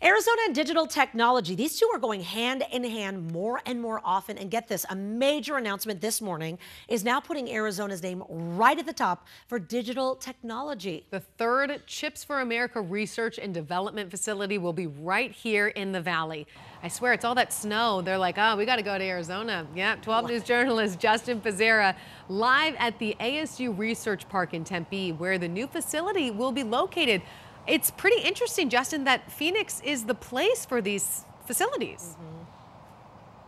Arizona and digital technology, these two are going hand in hand more and more often. And get this, a major announcement this morning is now putting Arizona's name right at the top for digital technology. The third Chips for America research and development facility will be right here in the valley. I swear it's all that snow. They're like, oh, we got to go to Arizona. Yeah, 12 News journalist Justin Pazera live at the ASU Research Park in Tempe, where the new facility will be located. It's pretty interesting, Justin, that Phoenix is the place for these facilities. Mm -hmm.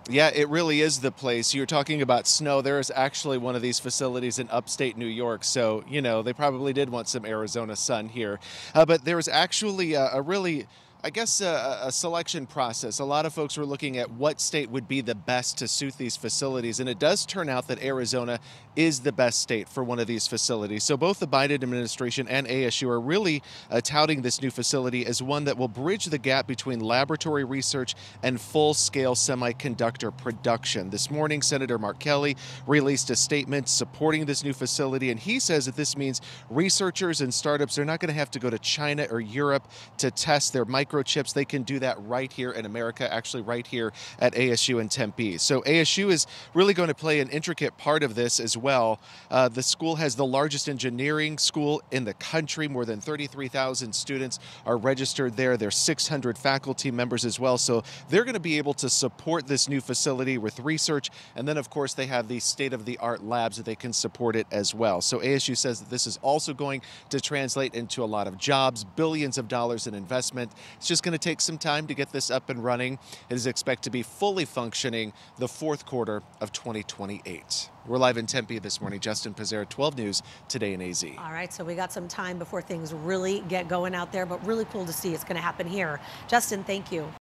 Yeah, it really is the place. You're talking about snow. There is actually one of these facilities in upstate New York. So, you know, they probably did want some Arizona sun here. Uh, but there is actually a, a really I guess a, a, selection process. A lot of folks were looking at what state would be the best to suit these facilities, and it does turn out that Arizona is the best state for one of these facilities. So both the Biden administration and ASU are really uh, touting this new facility as one that will bridge the gap between laboratory research and full-scale semiconductor production. This morning, Senator Mark Kelly released a statement supporting this new facility, and he says that this means researchers and startups are not going to have to go to China or Europe to test their micro microchips, they can do that right here in America, actually right here at ASU in Tempe. So ASU is really going to play an intricate part of this as well. Uh, the school has the largest engineering school in the country. More than 33,000 students are registered there. There's 600 faculty members as well. So they're going to be able to support this new facility with research. And then, of course, they have these state-of-the-art labs that they can support it as well. So ASU says that this is also going to translate into a lot of jobs, billions of dollars in investment. It's just going to take some time to get this up and running. It is expected to be fully functioning the fourth quarter of 2028. We're live in Tempe this morning. Justin Pazera, 12 News, Today in AZ. All right, so we got some time before things really get going out there, but really cool to see it's going to happen here. Justin, thank you.